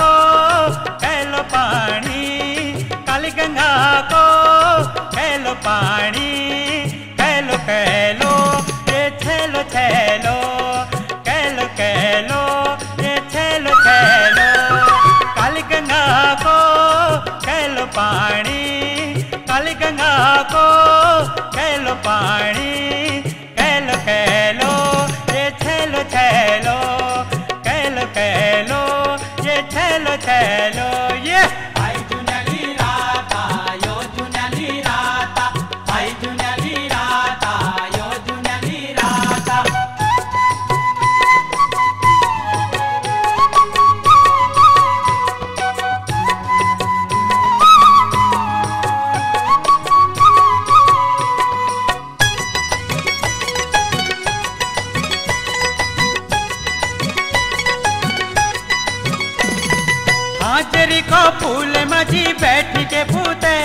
को हेलो पानी, काली गंगा को हेलो पानी हेलो कहलो ये छेलो खेलो कहलो कहलो ये छेलो खेलो, काली गंगा को हेलो पानी। हाजरी को फूल मजी बैठ के पूते।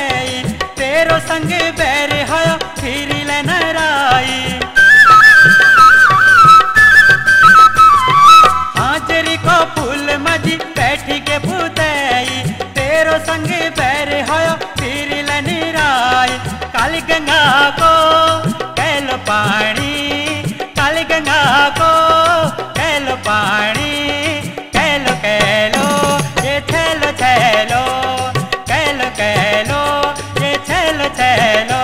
तेरो संग बैर है फिर नराई। हाजरी को फूल मजी बैठ के तेरो संग बैर फिर काली गंगा को छेलो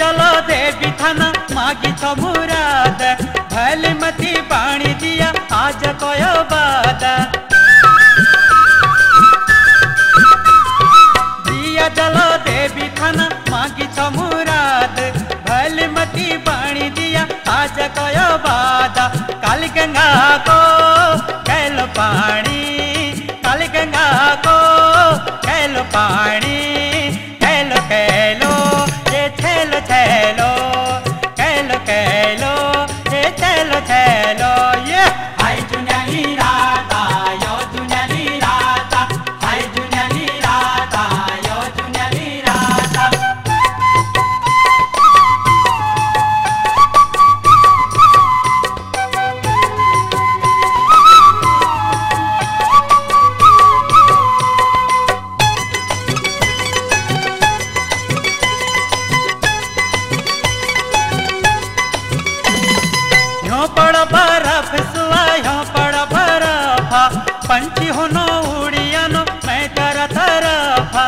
जलो देवी थाना मागी तो मुराद। भले मती पानी दिया, आज कोयो बात दिया जलो देवी थाना मागी तो मुराद। भले मती पानी दिया, आज कोयो बात काली गंगा को कैलो पानी काली गंगा को कैलो पानी पंछी होनो उड़ियानो मैं तेरा तरफा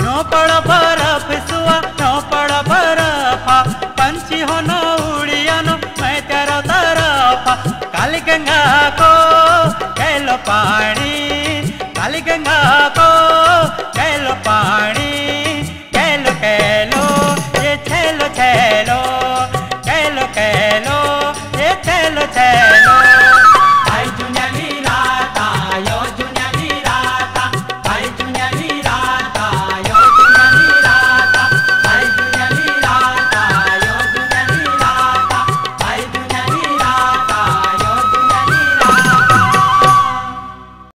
यो पड़ बर्फ़ सुआ यो पड़ बर्फा पंछी होनो उड़ियानो मैं तेरा तरफा काली गंगा को कैलो पा